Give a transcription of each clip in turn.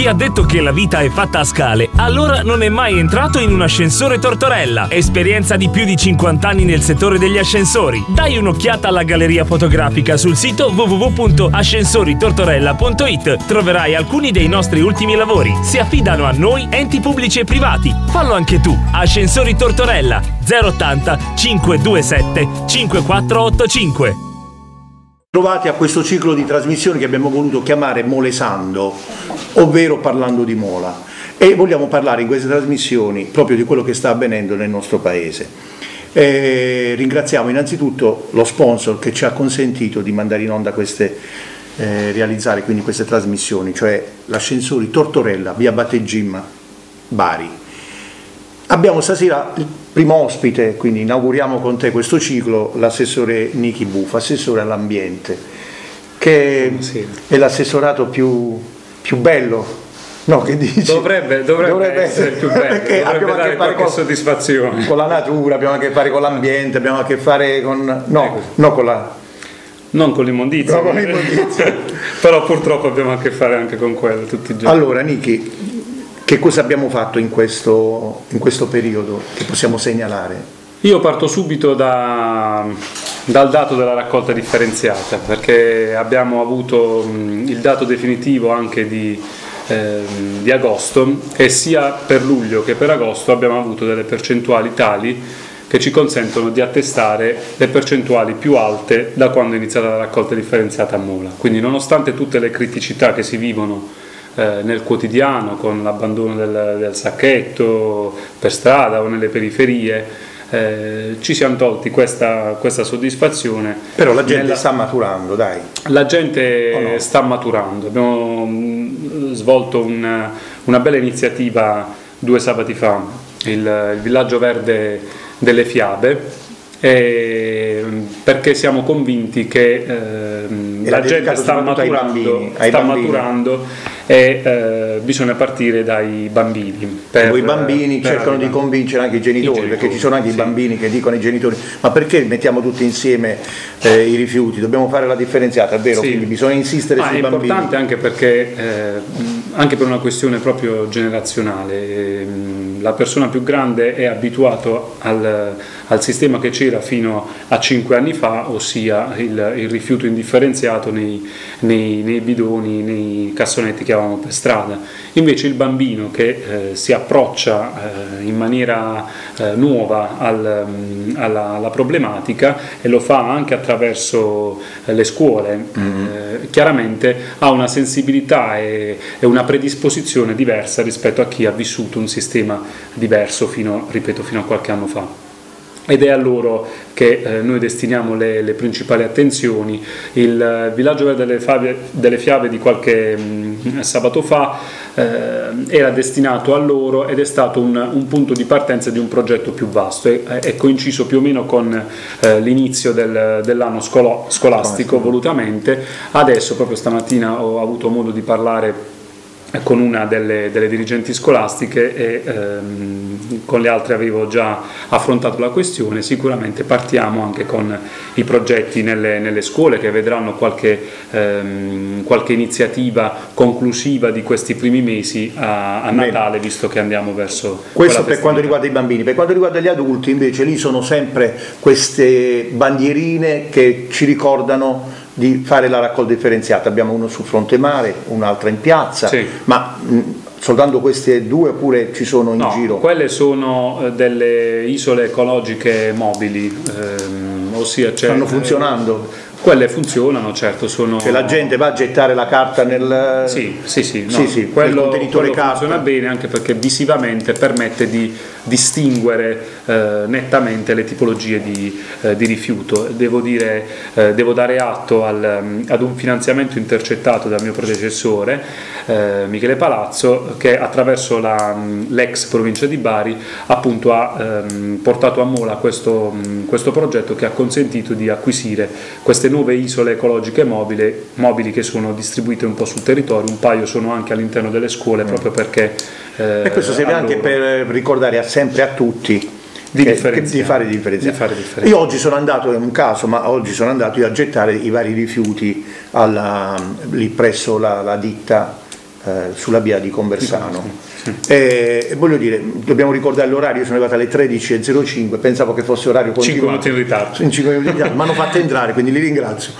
Chi ha detto che la vita è fatta a scale, allora non è mai entrato in un ascensore Tortorella. Esperienza di più di 50 anni nel settore degli ascensori. Dai un'occhiata alla galleria fotografica sul sito www.ascensoritortorella.it. Troverai alcuni dei nostri ultimi lavori. Si affidano a noi enti pubblici e privati. Fallo anche tu. Ascensori Tortorella 080 527 5485. Trovati a questo ciclo di trasmissioni che abbiamo voluto chiamare Molesando, ovvero parlando di Mola. E vogliamo parlare in queste trasmissioni proprio di quello che sta avvenendo nel nostro paese. E ringraziamo innanzitutto lo sponsor che ci ha consentito di mandare in onda queste, eh, realizzare quindi queste trasmissioni, cioè l'ascensore Tortorella, via Battegimma, Bari. Abbiamo stasera primo ospite, quindi inauguriamo con te questo ciclo, l'assessore Niki Buffa, assessore all'ambiente, che sì. è l'assessorato più, più bello No, che dici? Dovrebbe, dovrebbe, dovrebbe essere più bello, perché abbiamo a che fare con, soddisfazione. con la natura, abbiamo a che fare con l'ambiente, abbiamo a che fare con... no, ecco. no con la... Non con l'immondizia, no, con l'immondizia. però purtroppo abbiamo a che fare anche con quello tutti i giorni. Allora Niki, che cosa abbiamo fatto in questo, in questo periodo che possiamo segnalare? Io parto subito da, dal dato della raccolta differenziata perché abbiamo avuto il dato definitivo anche di, eh, di agosto e sia per luglio che per agosto abbiamo avuto delle percentuali tali che ci consentono di attestare le percentuali più alte da quando è iniziata la raccolta differenziata a Mola. Quindi nonostante tutte le criticità che si vivono eh, nel quotidiano con l'abbandono del, del, sacchetto per strada o nelle periferie, eh, ci siamo tolti questa, questa, soddisfazione. Però la gente nella... sta maturando, dai. La gente no? sta maturando. Abbiamo mh, svolto una, una, bella iniziativa due sabati fa, il, il Villaggio Verde delle Fiabe, perché siamo convinti che eh, la gente sta maturando, bambini, sta maturando e eh, bisogna partire dai bambini. Per, I bambini per cercano di convincere anche i genitori, i genitori, perché ci sono anche sì. i bambini che dicono ai genitori ma perché mettiamo tutti insieme eh, i rifiuti? Dobbiamo fare la differenziata, è vero? Sì. Quindi bisogna insistere ma sui bambini. È importante anche perché, eh, anche per una questione proprio generazionale, ehm, la persona più grande è abituata al, al sistema che c'era fino a 5 anni fa, ossia il, il rifiuto indifferenziato nei, nei, nei bidoni, nei cassonetti che trovavamo per strada. Invece il bambino che eh, si approccia eh, in maniera eh, nuova al, um, alla, alla, problematica e lo fa anche attraverso eh, le scuole, mm-hmm. chiaramente ha una sensibilità e, e, una predisposizione diversa rispetto a chi ha vissuto un sistema diverso fino, ripeto, fino a qualche anno fa ed è a loro che eh, noi destiniamo le, le, principali attenzioni. Il eh, villaggio verde delle, Favie, delle Fiabe di qualche mh, mm, sabato fa eh, era destinato a loro ed è stato un, un, punto di partenza di un progetto più vasto, è, è coinciso più o meno con eh, l'inizio del, dell'anno scolo, scolastico volutamente. Adesso, proprio stamattina, ho avuto modo di parlare con una delle, delle, dirigenti scolastiche e ehm, con le altre avevo già affrontato la questione, sicuramente partiamo anche con i progetti nelle, nelle scuole che vedranno qualche, ehm, qualche, iniziativa conclusiva di questi primi mesi a, a Natale visto che andiamo verso... Questo per quanto riguarda i bambini, per quanto riguarda gli adulti invece lì sono sempre queste bandierine che ci ricordano di fare la raccolta differenziata. Abbiamo uno sul fronte mare, un'altra in piazza, sì. ma mh, soltanto queste due oppure ci sono in no, giro? Quelle sono eh, delle isole ecologiche mobili, ehm, ossia stanno funzionando. Quelle funzionano, certo, sono... Che la gente va a gettare la carta nel... Sì, sì, sì, no, sì, sì quello, contenitore quello funziona bene anche perché visivamente permette di distinguere eh, nettamente le tipologie di, eh, di rifiuto. Devo, dire, eh, devo, dare atto al, ad un finanziamento intercettato dal mio predecessore, eh, Michele Palazzo, che attraverso la, l'ex provincia di Bari appunto ha ehm, portato a Mola questo, questo progetto che ha consentito di acquisire queste nuove isole ecologiche mobili, mobili che sono distribuite un po' sul territorio, un paio sono anche all'interno delle scuole mm. proprio perché... Eh, e questo serve anche per ricordare sempre a tutti di, che, che di, fare di, differenza. di fare differenza. Io oggi sono andato, è un caso, ma oggi sono andato a gettare i vari rifiuti alla, lì presso la, la ditta eh, sulla via di Conversano. E, e voglio dire, dobbiamo ricordare l'orario, io sono arrivato alle 13.05, pensavo che fosse orario 5 continuato. minuti in ritardo. In 5 minuti in ritardo, mi hanno fatto entrare, quindi li ringrazio.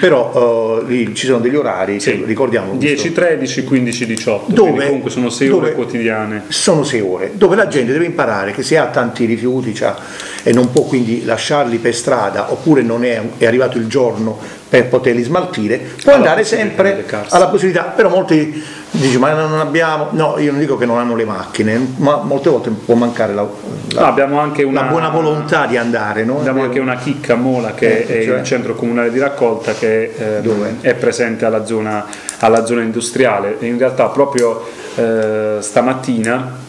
Però eh, lì ci sono degli orari, Sì. ricordiamo. 10, 13, 15, 18. Dove- quindi comunque sono 6 dove- ore quotidiane. sono sei ore, dove la gente deve imparare che se ha tanti rifiuti c'ha- e non può quindi lasciarli per strada oppure non è, è arrivato il giorno per poterli smaltire, può Ha la andare sempre alla possibilità, però molti dicono ma non abbiamo, no io non dico che non hanno le macchine, ma molte volte può mancare la, la- No, abbiamo anche una, la buona volontà di andare, no? Abbiamo anche una chicca Mola che Eh, è cioè? il centro comunale di raccolta che Dove? è presente alla zona, alla zona industriale. In realtà proprio eh, stamattina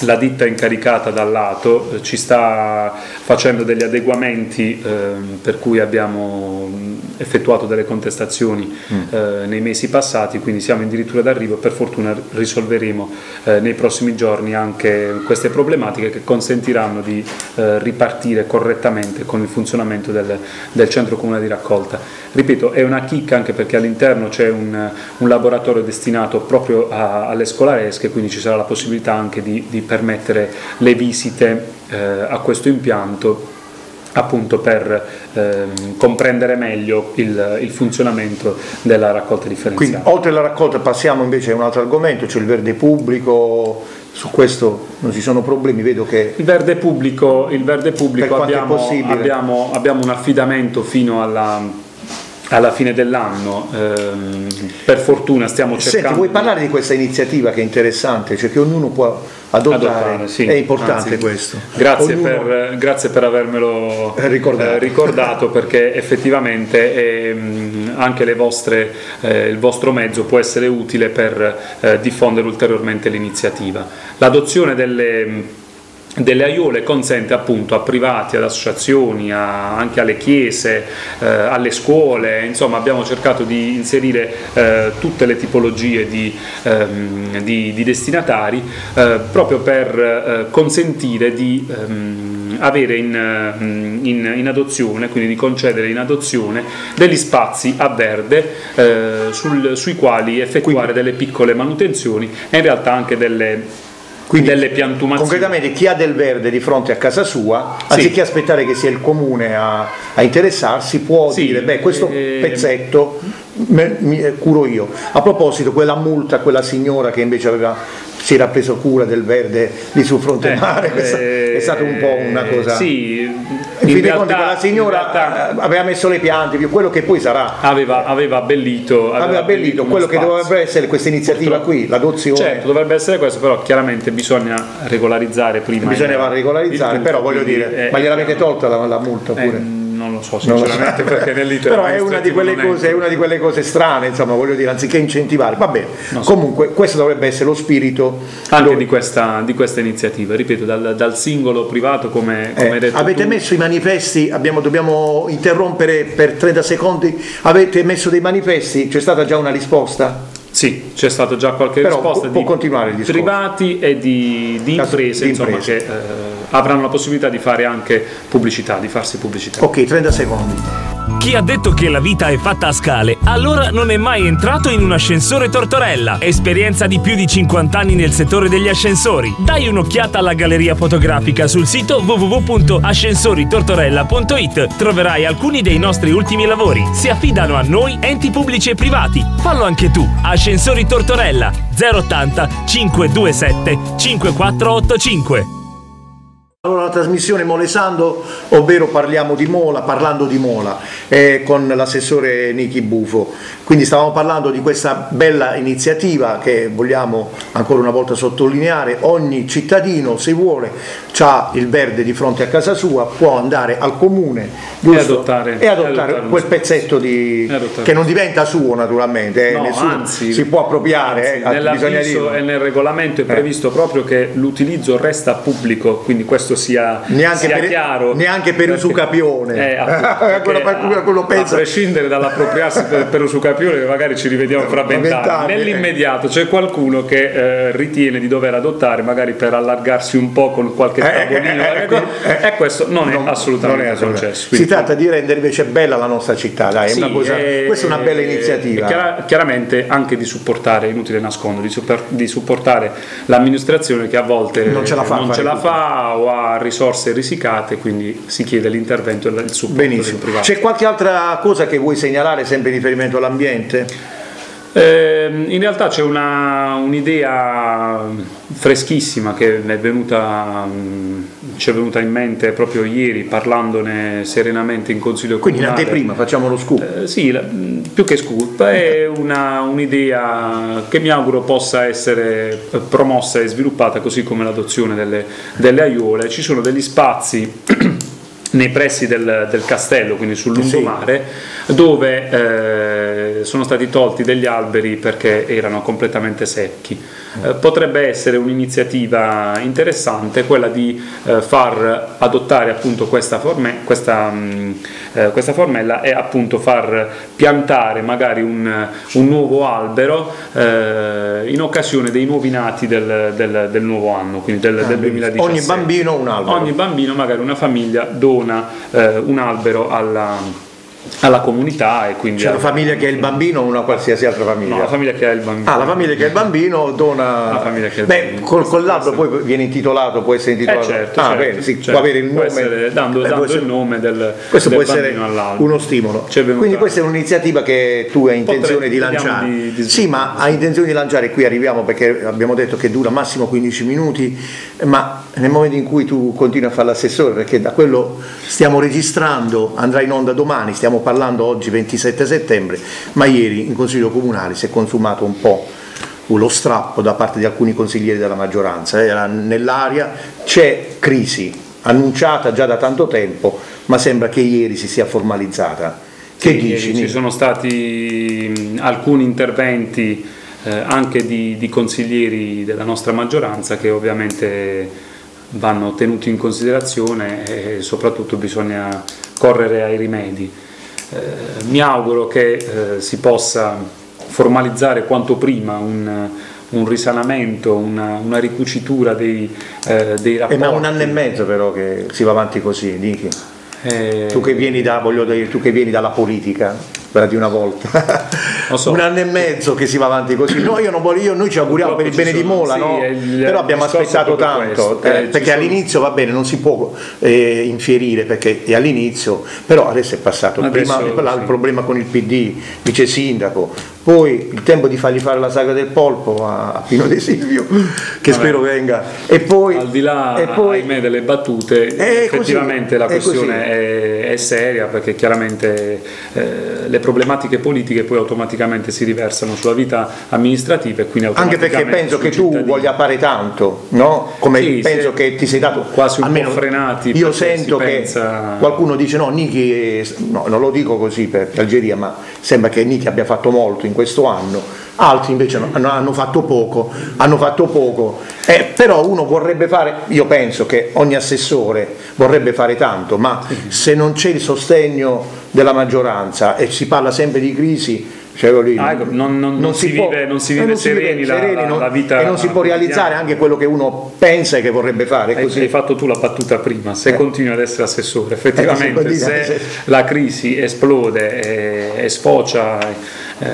la ditta incaricata dal lato eh, ci sta facendo degli adeguamenti ehm, per cui abbiamo effettuato delle contestazioni eh, nei mesi passati, quindi siamo addirittura d'arrivo e per fortuna risolveremo eh, nei prossimi giorni anche queste problematiche che consentiranno di eh, ripartire correttamente con il funzionamento del, del centro comunale di raccolta. Ripeto, è una chicca anche perché all'interno c'è un, un laboratorio destinato proprio a- alle scolaresche, quindi ci sarà la possibilità anche di, di permettere le visite eh, a questo impianto appunto per ehm, comprendere meglio il, il funzionamento della raccolta Quindi differenziata. oltre alla raccolta passiamo invece a un altro argomento, cioè il verde pubblico, su questo non ci sono problemi, vedo che Il verde pubblico, il verde pubblico abbiamo, abbiamo, abbiamo un affidamento fino alla, alla fine dell'anno, ehm, per fortuna stiamo cercando... Senti, vuoi parlare di questa iniziativa che è interessante, cioè che ognuno può adottare? adottare, sì. È importante Anzi, questo. Grazie, Ognuno- per, grazie per avermelo Eh, ricordato. eh, ricordato, perché effettivamente ehm, anche le vostre, eh, il vostro mezzo può essere utile per eh, diffondere ulteriormente l'iniziativa. L'adozione delle delle aiole consente appunto a privati, ad associazioni, a- anche alle chiese, eh, alle scuole, insomma abbiamo cercato di inserire eh, tutte le tipologie di, ehm, di- di destinatari eh, proprio per eh, consentire di ehm, avere in, ehm, in- in adozione, quindi di concedere in adozione degli spazi a verde eh, sul- sui quali effettuare delle piccole manutenzioni e in realtà anche delle Quindi, delle piantumazioni. Concretamente chi ha del verde di fronte a casa sua, Sì. anziché aspettare che sia il comune a, a interessarsi, può Sì, dire, beh questo eh, pezzetto me- mi, eh, curo io. A proposito, quella multa, quella signora che invece aveva, si era preso cura del verde lì sul fronte Eh, mare, questa- è stata un po' una cosa... Sì, In in fin dei conti quella signora realtà eh, aveva messo le piante, quello che poi sarà. aveva, aveva abbellito, Aveva abbellito uno quello che spazio. dovrebbe essere questa iniziativa Purtroppo- qui, l'adozione. Certo, dovrebbe essere questo, però chiaramente bisogna regolarizzare prima. Bisognava regolarizzare, il però tutto, voglio dire, eh, ma gliel'avete chiaro. tolta la, la multa Eh, pure? Non lo so Non lo so. sinceramente perché nell'iter però è una, cose, è una di quelle cose strane, insomma, voglio dire, anziché incentivare. Va bene, so. comunque questo dovrebbe essere lo spirito. anche dove- di questa, di questa iniziativa, ripeto, dal, dal singolo privato come, come eh, detto avete tu, messo i manifesti, abbiamo- dobbiamo interrompere per 30 secondi, avete messo dei manifesti, c'è stata già una risposta? Sì, c'è stata già qualche Però risposta può- può di privati e di, di imprese, di insomma, imprese. che eh, avranno la possibilità di fare anche pubblicità, di farsi pubblicità. Ok, 30 secondi. Chi ha detto che la vita è fatta a scale, allora non è mai entrato in un ascensore Tortorella. Esperienza di più di 50 anni nel settore degli ascensori. Dai un'occhiata alla galleria fotografica sul sito www.ascensoritortorella.it. Troverai alcuni dei nostri ultimi lavori. Si affidano a noi enti pubblici e privati. Fallo anche tu. Ascensori Tortorella 080 527 5485. Allora la trasmissione Molesando, ovvero parliamo di Mola, parlando di Mola, eh, con l'assessore Nichi Bufo. Quindi stavamo parlando di questa bella iniziativa che vogliamo ancora una volta sottolineare. Ogni cittadino, se vuole, ha il verde di fronte a casa sua, può andare al comune giusto? e adottare e adottare quel pezzetto di, che non diventa suo naturalmente, eh, No, nessuno anzi, si può appropriare, eh, Anzi, bisogna Nell'avviso e nel regolamento è previsto proprio che l'utilizzo resta pubblico, quindi questo sia, neanche sia per, chiaro. Neanche per Usucapione. Eh, appunto, quello, a, pensa. a prescindere dall'appropriarsi per, per Usucapione, magari ci rivediamo fra vent'anni. Nell'immediato c'è qualcuno che eh, ritiene di dover adottare, magari per allargarsi un po' con qualche eh, tavolino, eh, ecco, e questo non è non, assolutamente non è successo. Si tratta di rendere invece bella la nostra città, dai, sì, cosa, questa è una bella iniziativa. Chiara, chiaramente anche di supportare, inutile nascondere, di, di supportare l'amministrazione che a volte non ce la fa, non ce la fa o ha risorse risicate, quindi si chiede l'intervento e il supporto Benissimo. C'è qualche altra cosa che vuoi segnalare sempre in riferimento all'ambiente? Eh, in realtà c'è una, un'idea freschissima che è venuta, ci è venuta in mente proprio ieri parlandone serenamente in Consiglio Quindi Comunale. Quindi l'anteprima, facciamo lo scoop. Eh, sì, la, più che scoop, è una, un'idea che mi auguro possa essere promossa e sviluppata così come l'adozione delle, delle aiuole. Ci sono degli spazi nei pressi del, del, castello, quindi sul lungomare, sì. dove eh, sono stati tolti degli alberi perché erano completamente secchi. Eh, potrebbe essere un'iniziativa interessante quella di eh, far adottare appunto questa, forme, questa, mh, mm, eh, questa, formella e appunto far piantare magari un, un nuovo albero eh, in occasione dei nuovi nati del, del, del nuovo anno, quindi del, del 2017. Ogni bambino un albero. Ogni bambino, magari una famiglia, dona eh, un albero alla alla comunità e quindi c'è la famiglia che ha il bambino o una qualsiasi altra famiglia? No, la famiglia che ha il bambino. Ah, la famiglia che ha il bambino dona la famiglia che ha il Beh, bambino. col, con l'albero poi viene intitolato, può essere intitolato. Eh certo, ah, certo, bene, sì, certo. può avere il nome essere, dando, eh, dando essere, il nome del Questo del può essere uno stimolo. Quindi questa è un'iniziativa che tu hai intenzione di lanciare. Di, di sì, ma hai intenzione di lanciare, qui arriviamo perché abbiamo detto che dura massimo 15 minuti, ma nel momento in cui tu continui a fare l'assessore, perché da quello stiamo registrando, andrà in onda domani, stiamo parlando oggi 27 settembre, ma ieri in Consiglio Comunale si è consumato un po' lo strappo da parte di alcuni consiglieri della maggioranza, era nell'aria, c'è crisi annunciata già da tanto tempo, ma sembra che ieri si sia formalizzata. Che sì, dici? Ci sono stati alcuni interventi eh, anche di, di consiglieri della nostra maggioranza che ovviamente vanno tenuti in considerazione e soprattutto bisogna correre ai rimedi. Eh, mi auguro che eh, si possa formalizzare quanto prima un, un risanamento, una, una ricucitura dei, eh, dei rapporti. Eh, ma un anno e mezzo però che si va avanti così, Nichi. Eh, tu, che da, dire, tu che vieni dalla politica, quella di una volta, so. un anno e mezzo che si va avanti così. No, io non voglio, io, noi ci auguriamo per il bene sono, di Mola, sì, no? il, però abbiamo aspettato tanto, eh, perché sono... all'inizio va bene, non si può eh, infierire perché è all'inizio, però adesso è passato. Adesso, Prima sì. il problema con il PD, vice sindaco, poi il tempo di fargli fare la saga del polpo a Pino De Silvio, che Vabbè. spero venga. E poi, al di là e poi, ahimè, delle battute, effettivamente così, la questione è, è, seria perché chiaramente eh, le problematiche politiche poi automaticamente si riversano sulla vita amministrativa e quindi Anche perché penso che tu voglia fare tanto, no? Come sì, penso che ti sei dato quasi un po' frenati. Io sento che pensa... qualcuno dice no, Niki, no, non lo dico così per Algeria, ma sembra che Niki abbia fatto molto in questo anno, altri invece hanno, hanno fatto poco, hanno fatto poco. Eh, però uno vorrebbe fare, io penso che ogni assessore vorrebbe fare tanto, ma se non c'è il sostegno della maggioranza e si parla sempre di crisi, cioè, lì, ah, ecco, non, non, non, si, può, vive, non si vive, non sereni, si vive sereni la, la, la, vita e non si può realizzare anche quello che uno pensa e che vorrebbe fare. Hai, hai, fatto tu la battuta prima, se eh. continui ad essere assessore, effettivamente eh, se, se la crisi esplode e, e sfocia eh,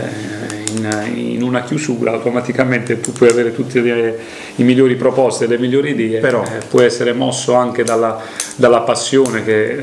in, in, una chiusura, automaticamente tu puoi avere tutte le, i migliori proposte, le migliori idee, Però, eh, puoi essere mosso anche dalla, dalla passione che eh,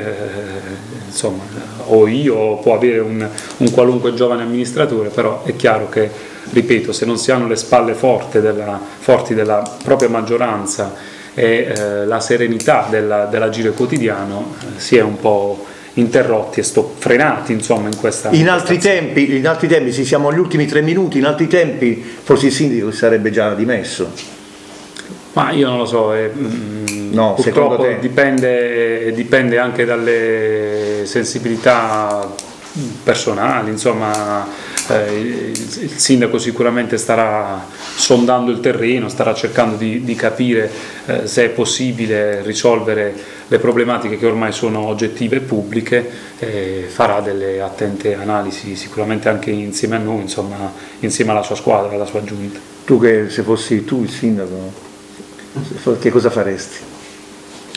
insomma, o io o può avere un, un, qualunque giovane amministratore, però è chiaro che, ripeto, se non si hanno le spalle della, forti della propria maggioranza e eh, la serenità della, dell'agire quotidiano, eh, si è un po' interrotti e sto frenati insomma in questa in altri, tempi, in altri tempi sì, siamo agli ultimi tre minuti in altri tempi forse il sindaco si sarebbe già dimesso. Ma io non lo so eh, mm, no, purtroppo dipende, dipende anche dalle sensibilità personali insomma eh, il, il, sindaco sicuramente starà sondando il terreno, starà cercando di, di capire eh, se è possibile risolvere le problematiche che ormai sono oggettive e pubbliche, eh, farà delle attente analisi sicuramente anche insieme a noi, insomma, insieme alla sua squadra, alla sua giunta. Tu che se fossi tu il sindaco, che cosa faresti?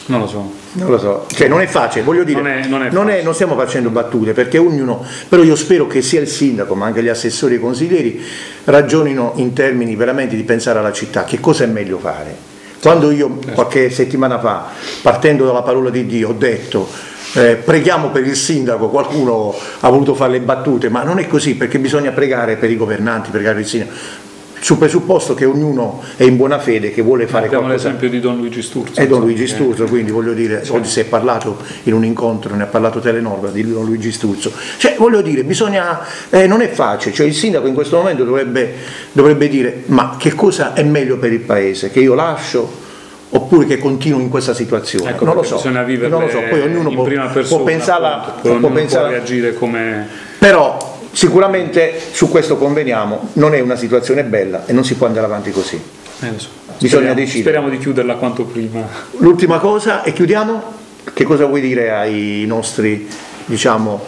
Non lo so. Non lo so, cioè non è facile, voglio dire, non, è, non, è non, è, non, stiamo facendo battute perché ognuno, però io spero che sia il sindaco ma anche gli assessori e i consiglieri ragionino in termini veramente di pensare alla città, che cosa è meglio fare. Quando io qualche settimana fa, partendo dalla parola di Dio, ho detto eh, preghiamo per il sindaco, qualcuno ha voluto fare le battute, ma non è così perché bisogna pregare per i governanti, pregare per il sindaco sul presupposto che ognuno è in buona fede, che vuole fare Abbiamo qualcosa. l'esempio di Don Luigi Sturzo. È Don Luigi Sturzo, quindi voglio dire, oggi si è parlato in un incontro, ne ha parlato Telenorma di Don Luigi Sturzo. Cioè, voglio dire, bisogna, eh, non è facile, cioè il sindaco in questo momento dovrebbe, dovrebbe dire ma che cosa è meglio per il paese, che io lascio oppure che continuo in questa situazione. Ecco, non lo so, non lo so, poi ognuno può, persona, può pensarla, può, può, pensarla, può reagire come... Però Sicuramente su questo conveniamo, non è una situazione bella e non si può andare avanti così. Eh, so. Bisogna speriamo, decidere. Speriamo di chiuderla quanto prima. L'ultima cosa e chiudiamo. Che cosa vuoi dire ai nostri, diciamo,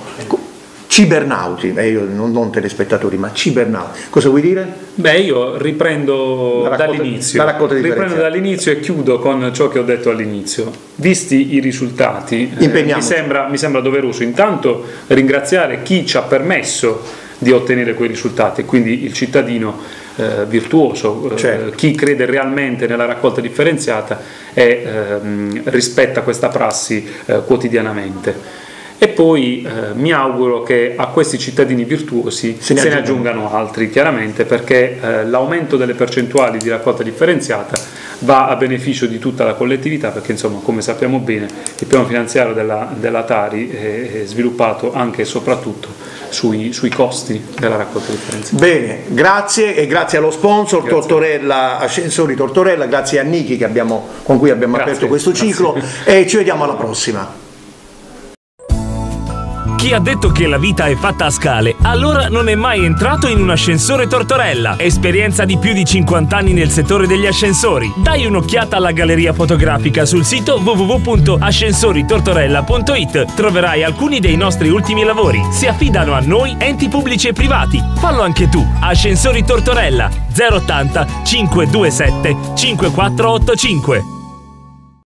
cibernauti, eh, io non, non, telespettatori, ma cibernauti. Cosa vuoi dire? Beh, io riprendo dall'inizio. riprendo dall'inizio e chiudo con ciò che ho detto all'inizio. Visti i risultati, eh, mi, sembra, mi sembra doveroso intanto ringraziare chi ci ha permesso di ottenere quei risultati, quindi il cittadino eh, virtuoso, eh, certo. chi crede realmente nella raccolta differenziata e ehm, rispetta questa prassi eh, quotidianamente e poi eh, mi auguro che a questi cittadini virtuosi se ne, se ne aggiungano altri, chiaramente, perché eh, l'aumento delle percentuali di raccolta differenziata va a beneficio di tutta la collettività, perché insomma, come sappiamo bene, il piano finanziario della, della Tari è, è, sviluppato anche e soprattutto sui, sui, costi della raccolta differenziata. Bene, grazie e grazie allo sponsor grazie. Tortorella, Ascensori Tortorella, grazie a Niki abbiamo, con cui abbiamo grazie, aperto questo ciclo e ci vediamo alla prossima. Chi ha detto che la vita è fatta a scale, allora non è mai entrato in un ascensore Tortorella. Esperienza di più di 50 anni nel settore degli ascensori. Dai un'occhiata alla galleria fotografica sul sito www.ascensoritortorella.it. Troverai alcuni dei nostri ultimi lavori. Si affidano a noi enti pubblici e privati. Fallo anche tu. Ascensori Tortorella 080 527 5485.